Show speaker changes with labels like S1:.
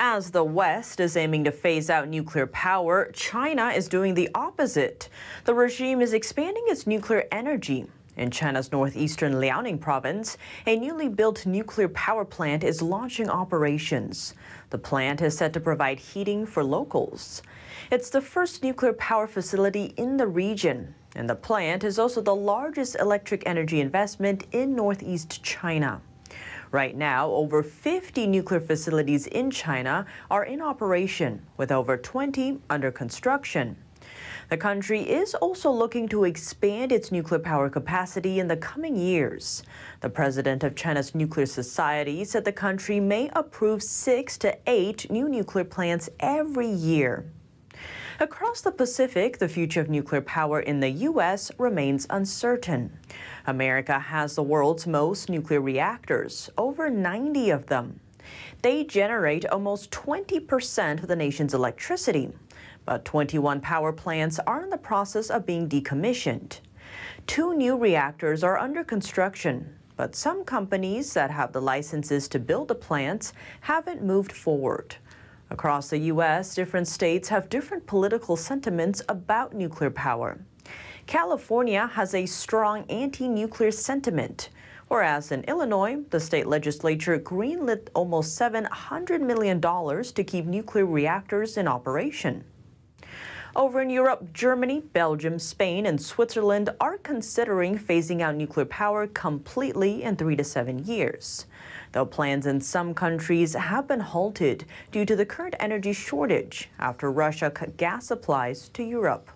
S1: As the West is aiming to phase out nuclear power, China is doing the opposite. The regime is expanding its nuclear energy. In China's northeastern Liaoning province, a newly built nuclear power plant is launching operations. The plant is set to provide heating for locals. It's the first nuclear power facility in the region, and the plant is also the largest electric energy investment in northeast China. Right now, over 50 nuclear facilities in China are in operation, with over 20 under construction. The country is also looking to expand its nuclear power capacity in the coming years. The president of China's Nuclear Society said the country may approve six to eight new nuclear plants every year. Across the Pacific, the future of nuclear power in the U.S. remains uncertain. America has the world's most nuclear reactors, over 90 of them. They generate almost 20% of the nation's electricity, but 21 power plants are in the process of being decommissioned. Two new reactors are under construction, but some companies that have the licenses to build the plants haven't moved forward. Across the U.S., different states have different political sentiments about nuclear power. California has a strong anti-nuclear sentiment, whereas in Illinois, the state legislature greenlit almost $700 million to keep nuclear reactors in operation. Over in Europe, Germany, Belgium, Spain, and Switzerland are considering phasing out nuclear power completely in three to seven years. Though plans in some countries have been halted due to the current energy shortage after Russia cut gas supplies to Europe.